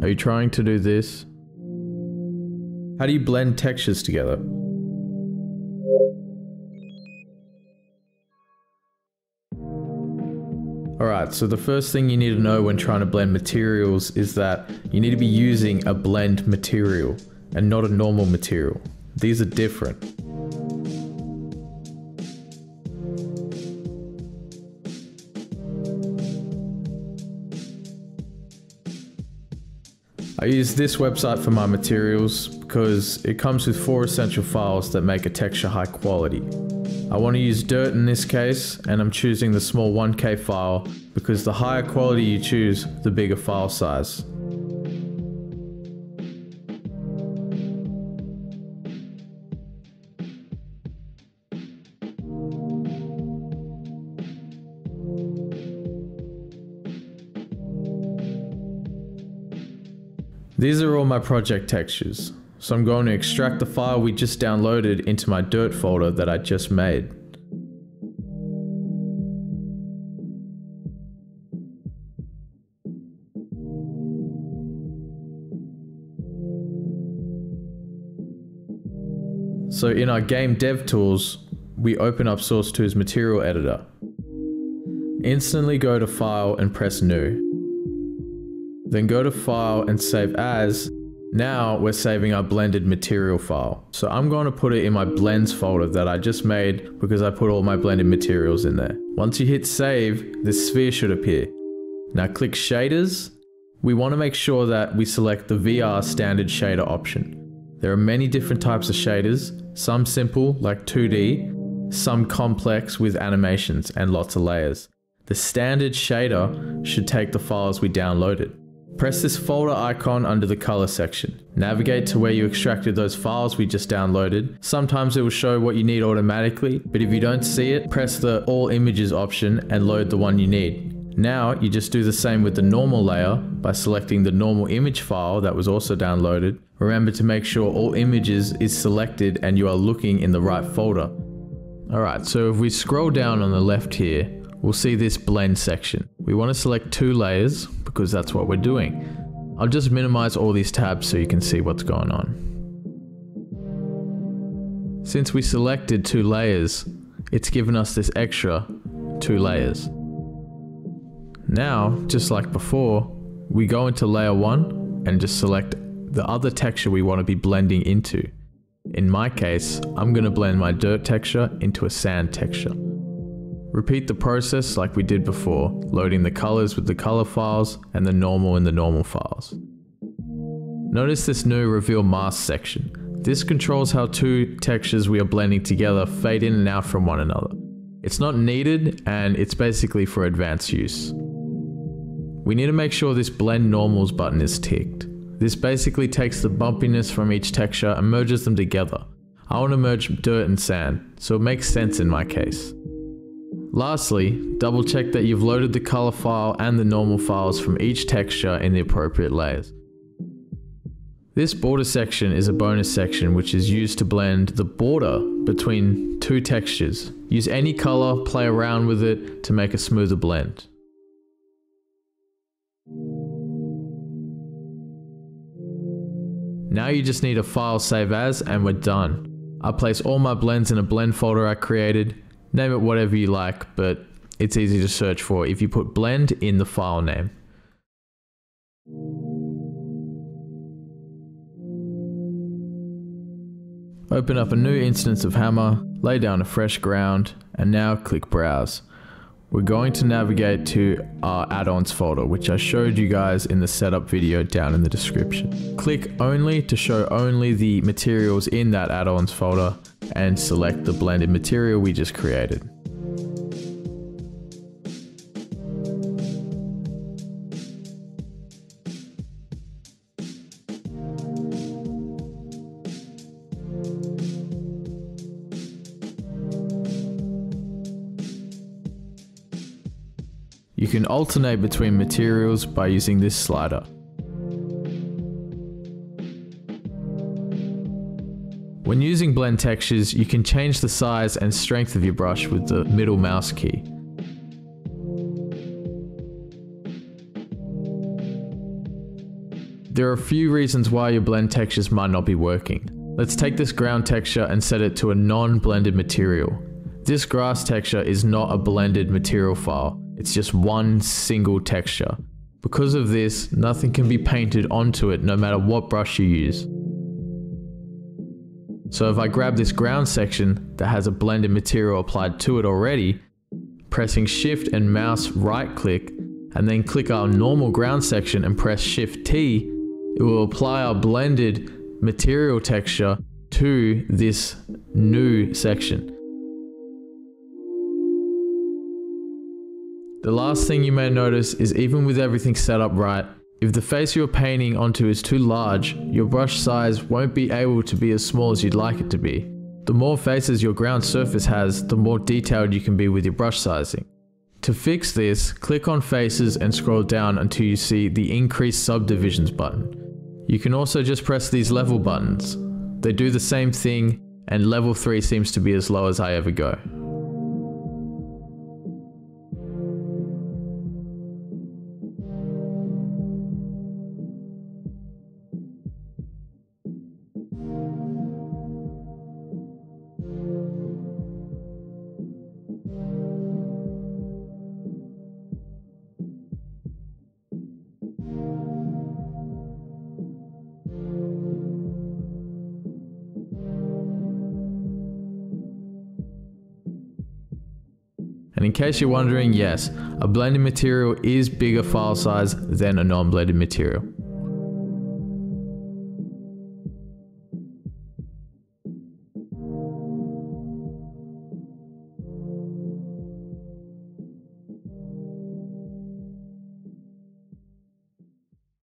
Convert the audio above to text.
Are you trying to do this? How do you blend textures together? Alright, so the first thing you need to know when trying to blend materials is that you need to be using a blend material and not a normal material. These are different. I use this website for my materials because it comes with four essential files that make a texture high quality. I want to use dirt in this case and I'm choosing the small 1k file because the higher quality you choose, the bigger file size. These are all my project textures, so I'm going to extract the file we just downloaded into my dirt folder that I just made. So in our game dev tools, we open up Source2's material editor. Instantly go to file and press new. Then go to file and save as. Now we're saving our blended material file. So I'm going to put it in my blends folder that I just made because I put all my blended materials in there. Once you hit save, this sphere should appear. Now click shaders. We want to make sure that we select the VR standard shader option. There are many different types of shaders, some simple like 2D, some complex with animations and lots of layers. The standard shader should take the files we downloaded. Press this folder icon under the color section. Navigate to where you extracted those files we just downloaded. Sometimes it will show what you need automatically, but if you don't see it, press the all images option and load the one you need. Now you just do the same with the normal layer by selecting the normal image file that was also downloaded. Remember to make sure all images is selected and you are looking in the right folder. Alright, so if we scroll down on the left here, we'll see this blend section. We want to select two layers because that's what we're doing. I'll just minimize all these tabs so you can see what's going on. Since we selected two layers, it's given us this extra two layers. Now, just like before, we go into layer 1 and just select the other texture we want to be blending into. In my case, I'm going to blend my dirt texture into a sand texture. Repeat the process like we did before, loading the colors with the color files and the normal in the normal files. Notice this new reveal mask section. This controls how two textures we are blending together fade in and out from one another. It's not needed and it's basically for advanced use. We need to make sure this blend normals button is ticked. This basically takes the bumpiness from each texture and merges them together. I want to merge dirt and sand, so it makes sense in my case. Lastly, double check that you've loaded the color file and the normal files from each texture in the appropriate layers. This border section is a bonus section which is used to blend the border between two textures. Use any color, play around with it to make a smoother blend. Now you just need a file save as and we're done. I place all my blends in a blend folder I created Name it whatever you like, but it's easy to search for if you put blend in the file name. Open up a new instance of Hammer, lay down a fresh ground, and now click Browse. We're going to navigate to our add-ons folder, which I showed you guys in the setup video down in the description. Click only to show only the materials in that add-ons folder, and select the blended material we just created. You can alternate between materials by using this slider. When using blend textures, you can change the size and strength of your brush with the middle mouse key. There are a few reasons why your blend textures might not be working. Let's take this ground texture and set it to a non-blended material. This grass texture is not a blended material file, it's just one single texture. Because of this, nothing can be painted onto it no matter what brush you use. So if I grab this ground section that has a blended material applied to it already, pressing shift and mouse right click, and then click our normal ground section and press shift T, it will apply our blended material texture to this new section. The last thing you may notice is even with everything set up right, if the face you're painting onto is too large, your brush size won't be able to be as small as you'd like it to be. The more faces your ground surface has, the more detailed you can be with your brush sizing. To fix this, click on faces and scroll down until you see the increase subdivisions button. You can also just press these level buttons. They do the same thing and level 3 seems to be as low as I ever go. And in case you're wondering, yes, a blended material is bigger file size than a non-blended material.